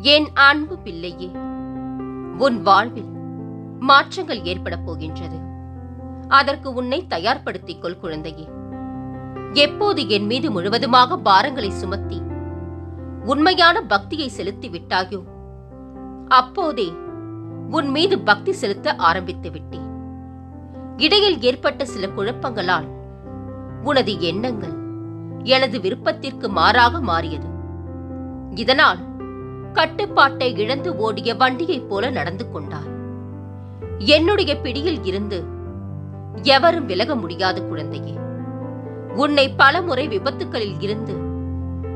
என் அன்பு பிள்ளையே உன் வாழ்வில் மாற்றங்கள் ஏற்படப் போகின்றது. அதற்கு உன்னை தயார்படுத்திக் கொள் குழந்தையே. எப்போது என் மீது முழுவதுமாக பாரங்களை சுமத்தி உண்மையான பக்தியை செலுத்தி விட்டாயோ அப்போதே உன் மீது பக்தி செலுத்த ஆரம்பித்து விட்டேன். இடையில் ஏற்பட்ட சில குழப்பங்களால் உனது எண்ணங்கள் எனது விருப்பத்திற்கு மாறாக மாறியது. இதனால் கட்டுப்பாட்டை இழந்து ஓடிய வண்டியைப் போல நடந்து கொண்டார் என்னுடைய பிடியில் இருந்து எவரும் விலக முடியாத குழந்தையே. உன்னை பலமுறை விபத்துகளில் இருந்து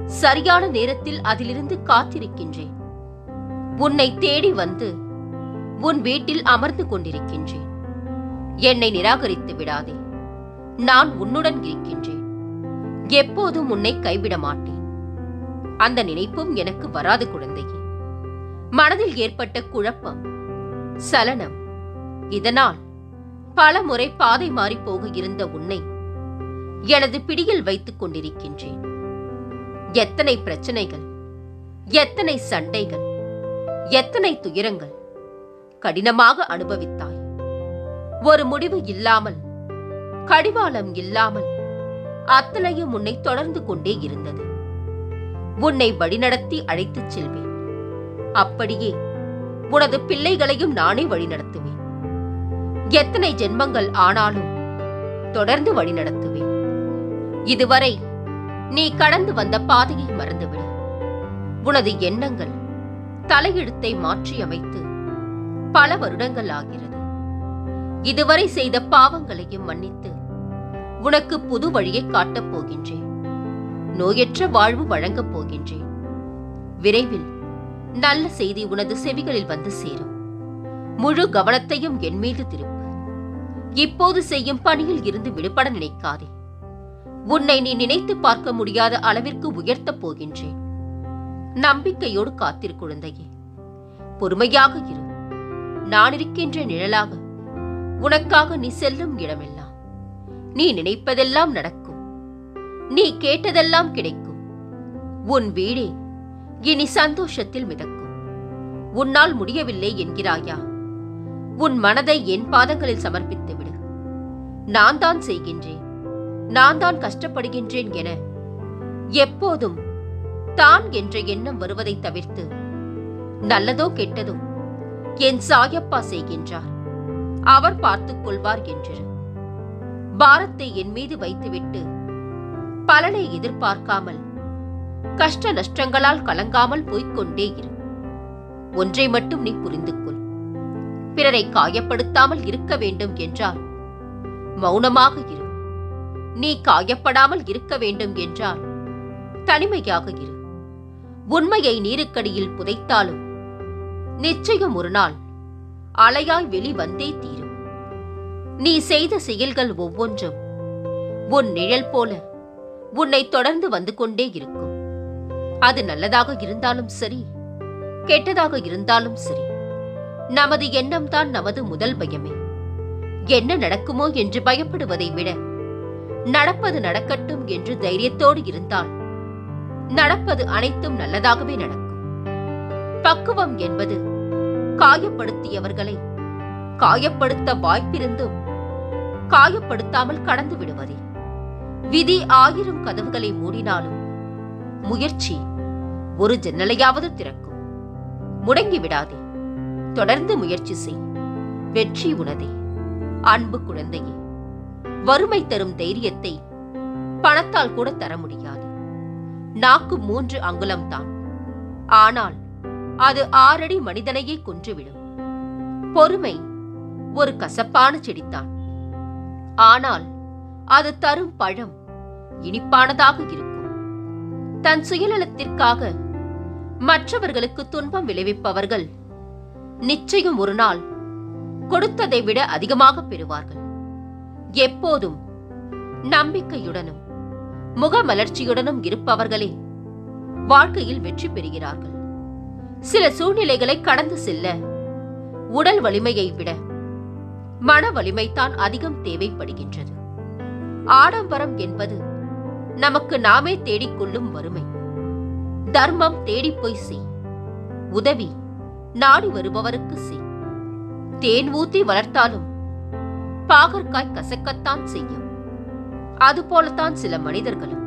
சரியான நேரத்தில் அதிலிருந்து காத்திருக்கின்றேன். உன்னை தேடி வந்து உன் வீட்டில் அமர்ந்து கொண்டிருக்கின்றேன். என்னை நிராகரித்து விடாதே. நான் உன்னுடன் இருக்கின்றேன். எப்போதும் உன்னை கைவிட மாட்டேன். அந்த நினைப்பும் எனக்கு வராது குழந்தையே. மனதில் ஏற்பட்ட குழப்பம் சலனம் இதனால் பல முறை பாதை மாறி போக இருந்த உன்னை எனது பிடியில் வைத்துக் கொண்டிருக்கின்றேன். எத்தனை பிரச்சனைகள் எத்தனை சண்டைகள் எத்தனை துயரங்கள் கடினமாக அனுபவித்தாய். ஒரு முடிவு இல்லாமல் கடிவாளம் இல்லாமல் அத்தனையும் உன்னை தொடர்ந்து கொண்டே இருந்தது. உன்னை வழிநடத்தி அழைத்துச் செல்வேன். அப்படியே உனது பிள்ளைகளையும் நானே வழிநடத்துவேன். எத்தனை ஜென்மங்கள் ஆனாலும் தொடர்ந்து வழிநடத்துவேன். இதுவரை நீ கடந்து வந்த பாதையை மறந்துவிடு. உனது எண்ணங்கள் தலையெழுத்தை மாற்றியமைத்து பல வருடங்கள் ஆகிறது. இதுவரை செய்த பாவங்களையும் மன்னித்து உனக்கு புது வழியை காட்டப் போகின்றேன். நோயற்ற வாழ்வு வழங்கப் போகின்றேன். விரைவில் நல்ல செய்தி உனது செவிகளில் வந்து சேரும். முழு கவனத்தையும் என் மீது திருப்பு. இப்போது செய்யும் பணியில் இருந்து விடுபட நினைக்காதே. உன்னை நீ நினைத்து பார்க்க முடியாத அளவிற்கு உயர்த்தப் போகின்றேன். நம்பிக்கையோடு காத்திரு குழந்தையே. பொறுமையாக இரு. நான் இருக்கின்ற நிழலாக உனக்காக நீ செல்லும் இடமெல்லாம். நீ நினைப்பதெல்லாம் நடக்கும். நீ கேட்டதெல்லாம் கிடைக்கும். உன் வீடே இனி சந்தோஷத்தில் மிதக்கும். உன்னால் முடியவில்லை என்கிறாயா? உன் மனதை என் பாதங்களில் சமர்ப்பித்து விடு. நான் தான் செய்கின்றேன். நான் தான் கஷ்டப்படுகின்றேன் என எப்போதும் தான் என்ற எண்ணம் வருவதை தவிர்த்து நல்லதோ கெட்டதோ என் சாயப்பா செய்கின்றார். அவர் பார்த்துக் கொள்வார் என்று பாரத்தை என் மீது வைத்துவிட்டு பலனை எதிர்பார்க்காமல் கஷ்ட நஷ்டங்களால் கலங்காமல் போய்கொண்டே இரு. ஒன்றை மட்டும் நீ புரிந்து கொள் பிறரை காயப்படுத்தாமல் இருக்க வேண்டும் என்றால் மௌனமாக இரு. நீ காயப்படாமல் இருக்க வேண்டும் என்றால் தனிமையாக இரு. உண்மையை நீருக்கடியில் புதைத்தாலும் நிச்சயம் ஒரு நாள் அலையாய் வெளிவந்தே தீரும். நீ செய்த செயல்கள் ஒவ்வொன்றும் உன் நிழல் போல உன்னை தொடர்ந்து வந்து கொண்டே இருக்கும். அது நல்லதாக இருந்தாலும் சரி கெட்டதாக இருந்தாலும் சரி நமது எண்ணம்தான் நமது முதல் பயமே. என்ன நடக்குமோ என்று பயப்படுவதை விட நடப்பது நடக்கட்டும் என்று தைரியத்தோடு இருந்தால் நடப்பது அனைத்தும் நல்லதாகவே நடக்கும். பக்குவம் என்பது காயப்படுத்தியவர்களை காயப்படுத்த வாய்ப்பிருந்தும் காயப்படுத்தாமல் கடந்து விடுவதே. விதி ஆயிரம் கதவுகளை மூடினாலும் முயற்சி ஒரு ஜன்னலையாவது திறக்கும். முடங்கி விடாதே. தொடர்ந்து முயற்சி செய். வெற்றி உனதே அன்பு குழந்தையே. வறுமை தரும் தைரியத்தை பணத்தால் கூட தர முடியாது. நாக்கு மூன்று அங்குலம்தான். ஆனால் அது ஆறடி மனிதனையே கொன்றுவிடும். பொறுமை ஒரு கசப்பான செடித்தான். ஆனால் அது தரும் பழம் இனிப்பானதாக இருக்கும். தன் சுயநலத்திற்காக மற்றவர்களுக்கு துன்பம் விளைவிப்பவர்கள் நிச்சயம் ஒரு நாள் கொடுத்ததை விட அதிகமாக பெறுவார்கள். எப்போதும் நம்பிக்கையுடனும் முகமலர்ச்சியுடனும் இருப்பவர்களே வாழ்க்கையில் வெற்றி பெறுகிறார்கள். சில சூழ்நிலைகளை கடந்து செல்ல உடல் வலிமையை விட மன வலிமைதான் அதிகம் தேவைப்படுகின்றது. ஆடம்பரம் என்பது நமக்கு நாமே தேடிக்கொள்ளும் வறுமை. தர்மம் தேடிப் போய் செய். உதவி நாடி வருபவருக்கு செய். தேன் ஊத்தி வளர்த்தாலும் பாகற்காய் கசக்கத்தான் செய்யும். அதுபோலத்தான் சில மனிதர்களும்.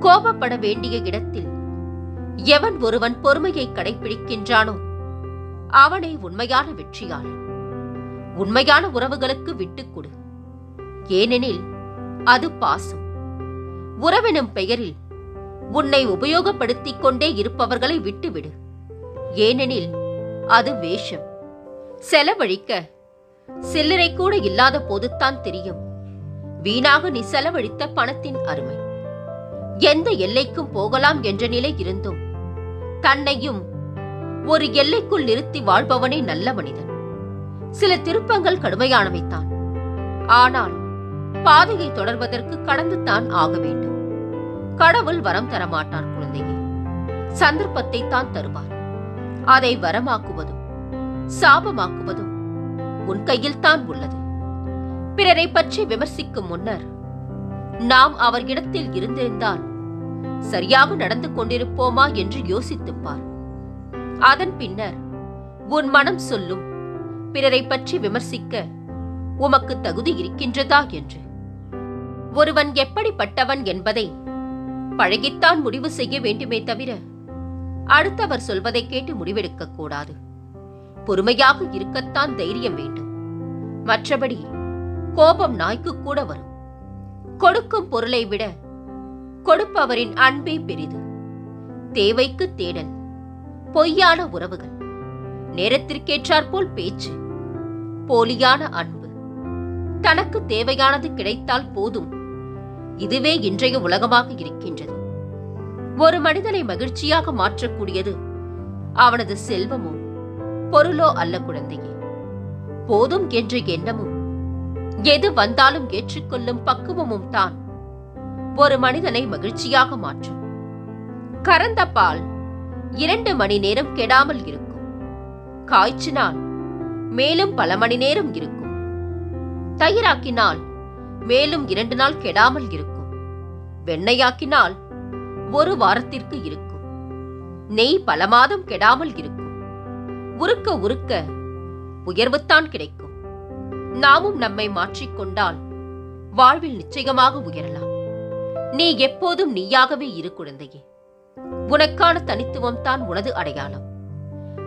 கோபப்பட வேண்டிய இடத்தில் எவன் ஒருவன் பொறுமையை கடைபிடிக்கின்றானோ அவனே உண்மையான வெற்றியாளன். உண்மையான உறவுகளுக்கு விட்டுக் கொடு. ஏனெனில் அது பாசம். உறவெனும் பெயரில் உன்னை உபயோகப்படுத்திக் கொண்டே இருப்பவர்களை விட்டுவிடு. ஏனெனில் அது வேஷம். செலவழிக்க சில்லறை கூட இல்லாத போதுதான் தெரியும். வீணாக நீ செலவழித்த பணத்தின் அருமை. எந்த எல்லைக்கும் போகலாம் என்ற நிலை இருந்தும் தன்னையும் ஒரு எல்லைக்குள் நிறுத்தி வாழ்பவனே நல்ல மனிதன். சில திருப்பங்கள் கடுமையானவைத்தான் ஆனால் பாதையை தொடர்வதற்கு கடந்துதான் ஆக வேண்டும். கடவுள் வரம் தரமாட்டார் குழந்தையே. சந்தர்ப்பத்தை தான் தருவார். அதை வரமாக்குவதும் சாபமாக்குவதும் உன் கையில் தான் உள்ளது. பிறரை பற்றி விமர்சிக்கும் முன்னர் நாம் அவர் இடத்தில் இருந்திருந்தால் சரியாக நடந்து கொண்டிருப்போமா என்று யோசித்துப்பார். அதன் பின்னர் உன் மனம் சொல்லும் பிறரை பற்றி விமர்சிக்க உமக்கு தகுதி இருக்கின்றதா என்று. ஒருவன் எப்படிப்பட்டவன் என்பதை பழகித்தான் முடிவு செய்ய வேண்டுமே தவிர அடுத்தவர் சொல்வதை கேட்டு முடிவெடுக்க கூடாது. பொறுமையாக இருக்கத்தான் தைரியம் வேண்டும். மற்றபடி கோபம் நாய்க்கு கூட வரும். கொடுக்கும் பொருளை விட கொடுப்பவரின் அன்பே பெரிது. தேவைக்கு தேடல் பொய்யான உறவுகள் நேரத்திற்கேற்றாற்போல் பேச்சு போலியான அன்பு. தனக்கு தேவையானது கிடைத்தால் போதும். இதுவே இன்றைய உலகமாக இருக்கின்றது. ஒரு மனிதனை மகிழ்ச்சியாக மாற்றக்கூடியது அவனது செல்வமோ பொருளோ அல்ல குழந்தையே. போதும் என்ற எண்ணமும் எது வந்தாலும் ஏற்றுக்கொள்ளும் பக்குவமும் தான் ஒரு மனிதனை மகிழ்ச்சியாக மாற்றும். கறந்த பால் இரண்டு மணி நேரம் கெடாமல் இருக்கும். காய்ச்சினால் மேலும் பல மணி நேரம் இருக்கும். தயிராக்கினால் மேலும் இரண்டு நாள் கெடாமல் இருக்கும். வெண்ணையாக்கினால் ஒரு வாரத்திற்கு இருக்கும். நெய் பல மாதம் கெடாமல் இருக்கும். உருக்க உருக்க உயர்வுத்தான் கிடைக்கும். நாமும் நம்மை மாற்றிக்கொண்டால் வாழ்வில் நிச்சயமாக உயரலாம். நீ எப்போதும் நீயாகவே இரு குழந்தையே. உனக்கான தனித்துவம் தான் உனது அடையாளம்.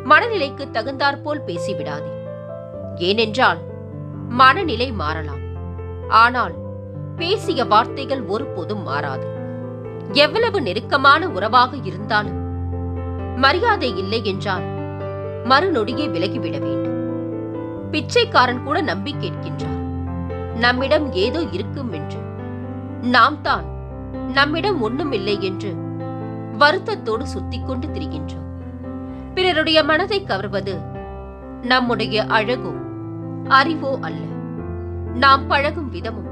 மனநிலைக்கு தகுந்தாற்போல் பேசிவிடாதே. ஏனென்றால் மனநிலை மாறலாம். ஆனால் பேசிய வார்த்தைகள் ஒருபோதும் மாறாது. எவ்வளவு நெருக்கமான உறவாக இருந்தாலும் மரியாதை இல்லை என்றால் மறுநொடியே விலகிவிட வேண்டும். பிச்சைக்காரன் கூட நம்பி கேட்கின்றார் நம்மிடம் ஏதோ இருக்கும் என்று. நாம் தான் நம்மிடம் ஒண்ணும் இல்லை என்று வருத்தத்தோடு சுத்திக் கொண்டு திரிகின்றோம். பிறருடைய மனதை கவர்வது நம்முடைய அழகோ அறிவோ அல்ல. நாம் பழகும் விதமும்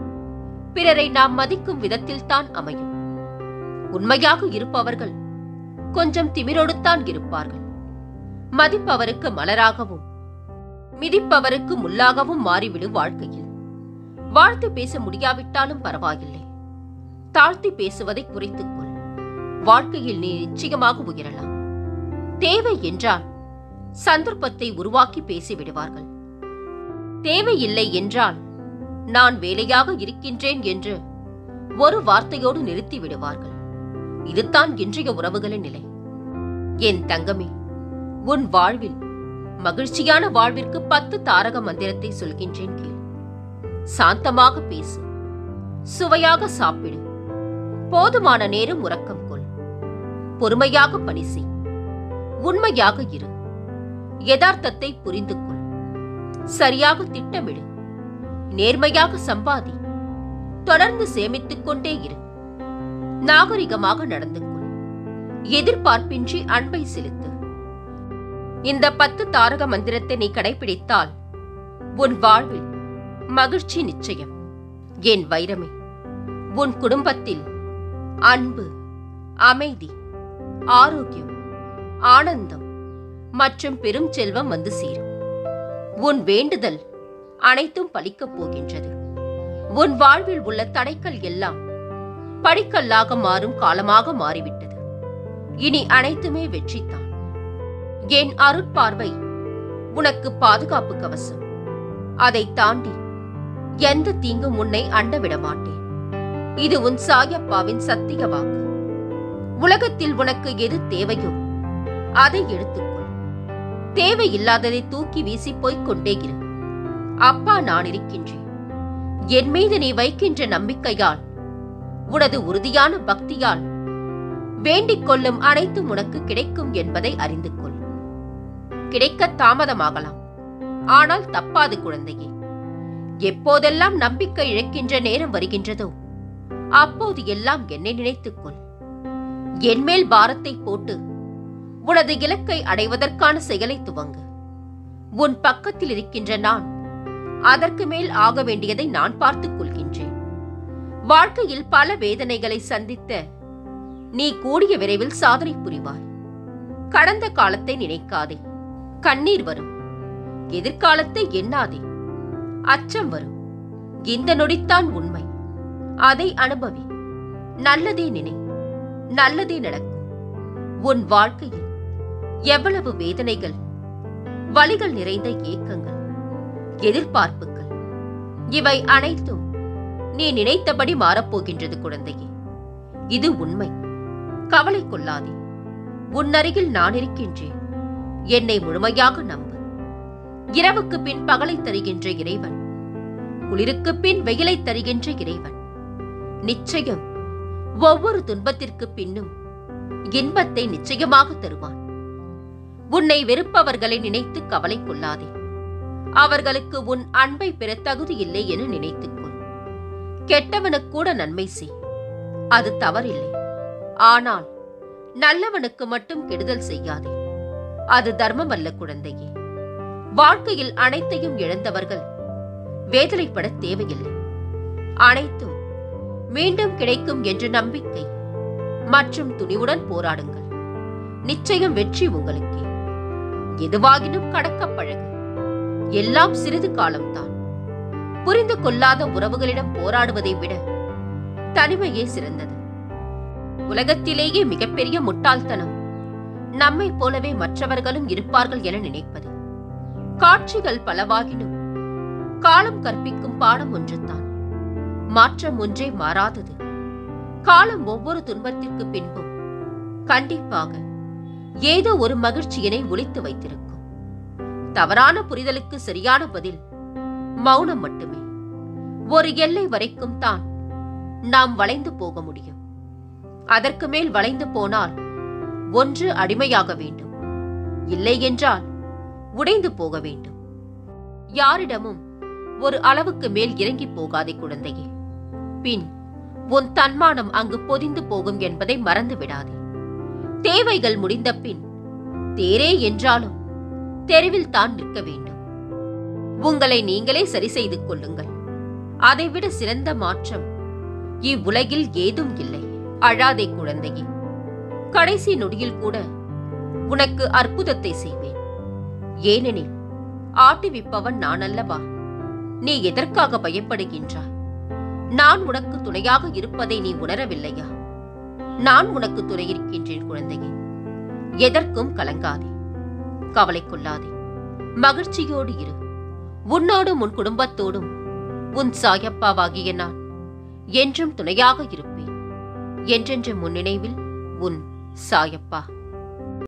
பிறரை நாம் மதிக்கும் விதத்தில்தான் அமையும். உண்மையாக இருப்பவர்கள் கொஞ்சம் திமிரோடுத்தான் இருப்பார்கள். மதிப்பவருக்கு மலராகவும் மிதிப்பவருக்கு முள்ளாகவும் மாறிவிடும் வாழ்க்கையில். வாழ்த்து பேச முடியாவிட்டாலும் பரவாயில்லை. தாழ்த்தி பேசுவதை குறைத்துக்கொள் வாழ்க்கையில் நீ நிச்சயமாக உயரலாம். தேவை என்றால் சந்தர்ப்பத்தை உருவாக்கி பேசிவிடுவார்கள். தேவையில்லை என்றால் நான் வேலையாக இருக்கின்றேன் என்று ஒரு வார்த்தையோடு நிறுத்தி விடுவார்கள். இதுதான் இன்றைய உறவுகளின் நிலை. என் தங்கமே உன் வாழ்வில் மகிழ்ச்சியான வாழ்விற்கு பத்து தாரக மந்திரத்தை சொல்கின்றேன் கேள். சாந்தமாக பேசு. சுவையாக சாப்பிடு. போதுமான நேரம் உறக்கம் கொள். பொறுமையாக பணி செய். உண்மையாக இரு. யதார்த்தத்தை புரிந்து கொள். சரியாக திட்டமிடு. நேர்மையாக சம்பாதி. தொடர்ந்து சேமித்துக் கொண்டே இரு. நாகரிகமாக நடந்து கொள். எதிர்பார்ப்பின்றி அன்பை செலுத்து. இந்த பத்து தாரக மந்திரத்தை நீ கடைபிடித்தால் உன் வாழ்வில் மகிழ்ச்சி நிச்சயம். என் வைரமே உன் குடும்பத்தில் அன்பு அமைதி ஆரோக்கியம் ஆனந்தம் மற்றும் பெரும் செல்வம் வந்து சேரும். உன் வேண்டுதல் அனைத்தும் பலிக்கப் போகின்றது. உன் வாழ்வில் உள்ள தடைக்கல் எல்லாம் படிக்கல்லாக மாறும் காலமாக மாறிவிட்டது. இனி அனைத்துமே வெற்றித்தான் என் அருட்பார்வை உனக்கு பாதுகாப்பு கவசம். அதை தாண்டி எந்த தீங்கும் உன்னை அண்டவிட மாட்டேன். இது உன் சாயப்பாவின் சத்திய வாக்கு. உலகத்தில் உனக்கு எது தேவையோ அதை எடுத்துக்கொள். தேவையில்லாததை தூக்கி வீசி போய்க் கொண்டே இரு. அப்பா நான் இருக்கின்றேன். என் மீது நீ வைக்கின்ற நம்பிக்கையால் உனது உறுதியான பக்தியால் வேண்டிக் கொள்ளும் அனைத்தும் உனக்கு கிடைக்கும் என்பதை அறிந்து கொள். கிடைக்க தாமதமாகலாம். ஆனால் தப்பாது குழந்தையே. எப்போதெல்லாம் நம்பிக்கை இழக்கின்ற நேரம் வருகின்றதோ அப்போது எல்லாம் என்னை நினைத்துக் கொள். என்மேல் பாரத்தை போட்டு உனது இலக்கை அடைவதற்கான செயலை துவங்கு. உன் பக்கத்தில் இருக்கின்ற நான் அதற்கு மேல் ஆக வேண்டியதை நான் பார்த்துக் கொள்கின்றேன். வாழ்க்கையில் பல வேதனைகளை சந்தித்த நீ கூடிய விரைவில் சாதனை புரிவாய். கடந்த காலத்தை நினைக்காதே. கண்ணீர் வரும். எதிர்காலத்தை எண்ணாதே. அச்சம் வரும். இந்த நொடித்தான் உண்மை. அதை அனுபவி. நல்லதே நினை. நல்லதே நடக்கும். உன் வாழ்க்கையில் எவ்வளவு வேதனைகள் வழிகள் நிறைந்த ஏக்கங்கள். எதிர்பார்ப்புகள். இவை அனைத்தும் நீ நினைத்தபடி மாறப்போகின்றது குழந்தையே. இது உண்மை. கவலை கொள்ளாதே. உன்னருகில் நான் இருக்கின்றேன். என்னை முழுமையாக நம்பு. இரவுக்கு பின் பகலை தருகின்ற இறைவன். குளிருக்கு பின் வெயிலை தருகின்ற இறைவன். நிச்சயம் ஒவ்வொரு துன்பத்திற்கு பின்னும் இன்பத்தை நிச்சயமாக தருவான். உன்னை வெறுப்பவர்களை நினைத்து கவலை கொள்ளாதே. அவர்களுக்கு உன் அன்பை பெற தகுதி இல்லை என நினைத்துக்கொள் கெட்டவனுக்கு கூட நன்மை செய். அது தவறில்லை. ஆனால் நல்லவனுக்கு மட்டும் கெடுதல் செய்யாதே. அது தர்மம் அல்ல குழந்தையே. வாழ்க்கையில் அனைத்தையும் இழந்தவர்கள் வேதனைப்பட தேவையில்லை. அனைத்தும் மீண்டும் கிடைக்கும் என்ற நம்பிக்கை. மற்றும் துணிவுடன் போராடுங்கள். நிச்சயம் வெற்றி உங்களுக்கே. எதுவாகினும் கடக்க பழகு. எல்லாம் சிறிது காலம்தான். புரிந்து கொள்ளாத உறவுகளிடம் போராடுவதை விட தனிமையே சிறந்தது. உலகத்திலேயே மிகப்பெரிய முட்டாள்தனம். நம்மை போலவே மற்றவர்களும் இருப்பார்கள் என நினைப்பது. காட்சிகள் பலவாகினும் காலம் கற்பிக்கும் பாடம் ஒன்றுதான். மாற்றம் ஒன்றே மாறாதது. காலம் ஒவ்வொரு துன்பத்திற்கு பின்பும். கண்டிப்பாக ஏதோ ஒரு மகிழ்ச்சியினை ஒழித்து வைத்திருக்கும். தவறான புரிதலுக்கு சரியான பதில். மௌனம் மட்டுமே. ஒரு எல்லை வரைக்கும் தான் நாம் வளைந்து போக முடியும். அதற்கு மேல் வளைந்து போனால் ஒன்று அடிமையாக வேண்டும். இல்லை என்றால் உடைந்து போக வேண்டும். யாரிடமும் ஒரு அளவுக்கு மேல் இறங்கி போகாதே குழந்தையே. பின் உன் தன்மானம் அங்கு பொதிந்து போகும் என்பதை மறந்து விடாதே தேவைகள் முடிந்த பின் தேரே என்றாலும் தெருவில் தான் நிற்க வேண்டும். உங்களை நீங்களே சரி செய்து கொள்ளுங்கள். அதைவிட சிறந்த மாற்றம் இவ்வுலகில் ஏதும் இல்லை. அழாதே குழந்தையே. கடைசி நொடியில் கூட உனக்கு அற்புதத்தை செய்வேன். ஏனெனில் ஆட்டிவிப்பவன் நான் அல்லவா? நீ எதற்காக பயப்படுகின்றாய்? நான் உனக்கு துணையாக இருப்பதை நீ உணரவில்லையா? நான் உனக்கு துணையிருக்கின்றேன் குழந்தையே. எதற்கும் கலங்காதே. கவலை கொள்ளாதே மகிழ்ச்சியோடு இரு. உன்னோடும் உன் குடும்பத்தோடும் உன் சாயப்பாவாகிய நான் என்றும் துணையாக இருப்பேன். என்றென்று முன்னினைவில் உன் சாயப்பா.